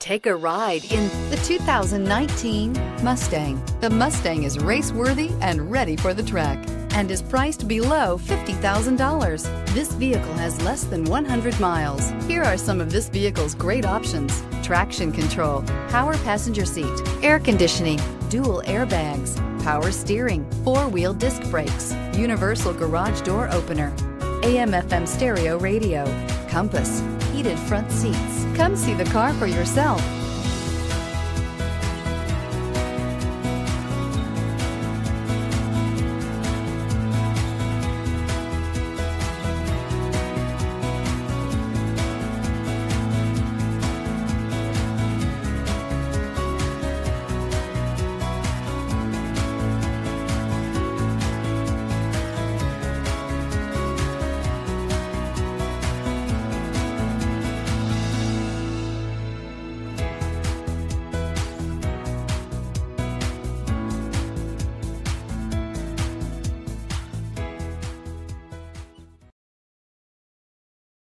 Take a ride in the 2019 Mustang. The Mustang is race-worthy and ready for the track and is priced below $50,000. This vehicle has less than 100 miles. Here are some of this vehicle's great options. Traction control, power passenger seat, air conditioning, dual airbags, power steering, four-wheel disc brakes, universal garage door opener, AM FM stereo radio, compass, heated front seats. Come see the car for yourself.